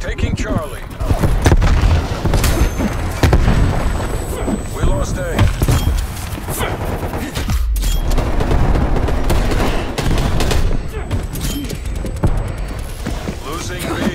Taking Charlie. We lost A. Losing B.